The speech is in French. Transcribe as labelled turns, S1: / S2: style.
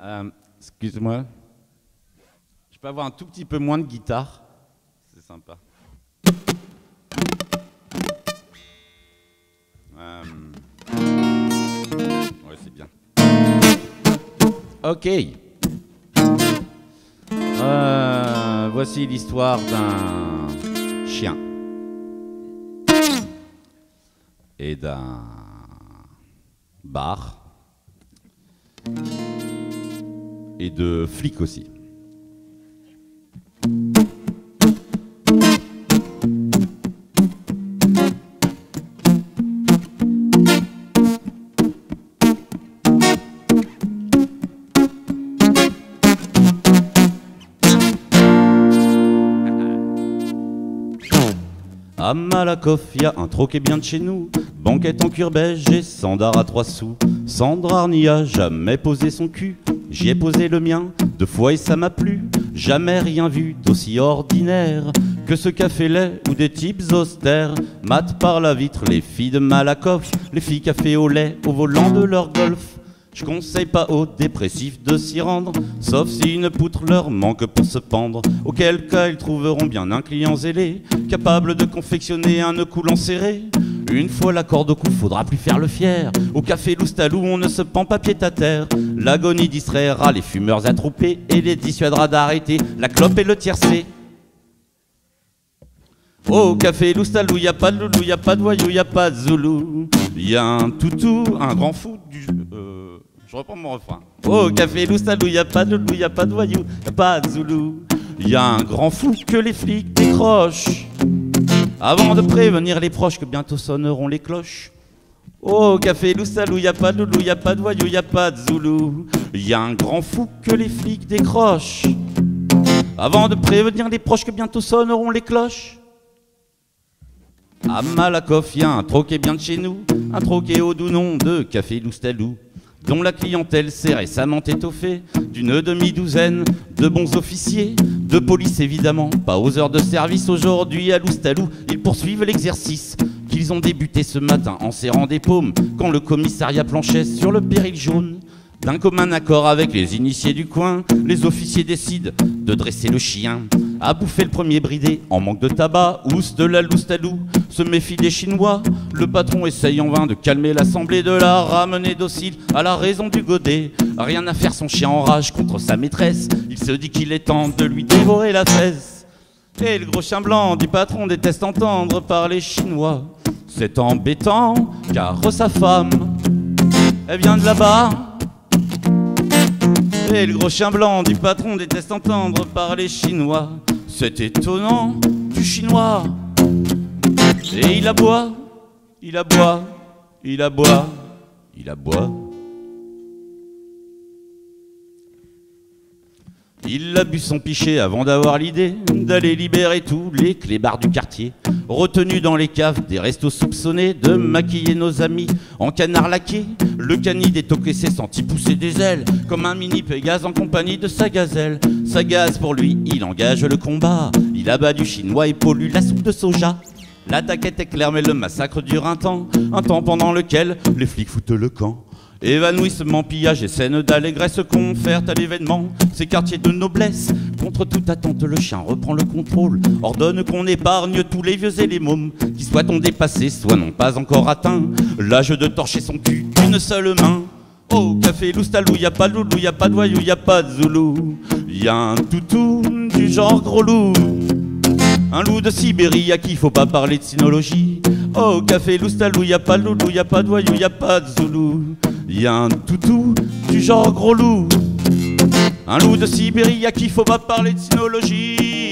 S1: Euh, Excuse-moi. Je peux avoir un tout petit peu moins de guitare C'est sympa. Euh, Ouais, c'est bien. Ok. Euh, voici l'histoire d'un chien et d'un bar et de flics aussi. À Malakoff, y a un troquet bien de chez nous. Banquette en cuir beige et sandar à trois sous. Sandra n'y a jamais posé son cul. J'y ai posé le mien deux fois et ça m'a plu. Jamais rien vu d'aussi ordinaire que ce café lait ou des types austères. Mat par la vitre les filles de Malakoff, les filles café au lait au volant de leur golf. Je conseille pas aux dépressifs de s'y rendre, sauf si une poutre leur manque pour se pendre. Auquel cas ils trouveront bien un client zélé, capable de confectionner un nœud coulant serré. Une fois la corde au cou, faudra plus faire le fier. Au café Loustalou, on ne se pend pas pied à terre. L'agonie distraira les fumeurs attroupés et les dissuadera d'arrêter la clope et le tiercé. Au café Loustalou, y a pas de loulou, y a pas de voyou, y a pas de zoulou. Y a un toutou, un grand fou du. Euh, je reprends mon refrain. Au café Loustalou, y a pas de loulou, y a pas de voyou, y a pas de zoulou. Y un grand fou que les flics décrochent. Avant de prévenir les proches que bientôt sonneront les cloches. Au café Loustalou, y a pas de loulou, y a pas de voyou, y a pas de zoulou. Y a un grand fou que les flics décrochent. Avant de prévenir les proches que bientôt sonneront les cloches. À Malakoff, y a un troquet bien de chez nous, un troquet au doux nom de Café Loustalou, dont la clientèle s'est récemment étoffée d'une demi-douzaine de bons officiers, de police évidemment, pas aux heures de service aujourd'hui à Loustalou, ils poursuivent l'exercice qu'ils ont débuté ce matin en serrant des paumes quand le commissariat planchait sur le péril jaune. D'un commun accord avec les initiés du coin, les officiers décident de dresser le chien. À bouffer le premier bridé en manque de tabac, ouste de la loustalou, se méfie des Chinois. Le patron essaye en vain de calmer l'assemblée, de la ramener docile à la raison du godet. Rien à faire, son chien en rage contre sa maîtresse. Il se dit qu'il est temps de lui dévorer la fesse. Et le gros chien blanc du patron déteste entendre parler chinois. C'est embêtant, car sa femme, elle vient de là-bas. Et le gros chien blanc du patron déteste entendre parler chinois. C'est étonnant, du chinois. Et il aboie, il aboie, il aboie, il aboie. Il a bu son pichet avant d'avoir l'idée d'aller libérer tous les clébards du quartier. Retenus dans les caves des restos soupçonnés de maquiller nos amis en canard laqué. Le canid est toqué s'est senti pousser des ailes comme un mini Pégase en compagnie de sa gazelle. Sa pour lui, il engage le combat. Il abat du chinois et pollue la soupe de soja. L'attaque est éclair mais le massacre dure un temps, un temps pendant lequel les flics foutent le camp. Évanouissement, pillage et scène d'allégresse confèrent à l'événement ces quartiers de noblesse. Contre toute attente, le chien reprend le contrôle, ordonne qu'on épargne tous les vieux et les mômes qui soit ont dépassé, soit n'ont pas encore atteint l'âge de torcher son cul d'une seule main. Au café Loustalou, y a pas de loulou, y a pas de voyou, y a pas de zoulou. Y a un toutou du genre gros loup. Un loup de Sibérie à qui faut pas parler de sinologie. Au café Loustalou, y a pas de loulou, y a pas de voyou, y a pas de zoulou. Y a un toutou du genre gros loup. Un loup de Sibérie à qui faut pas parler de sinologie.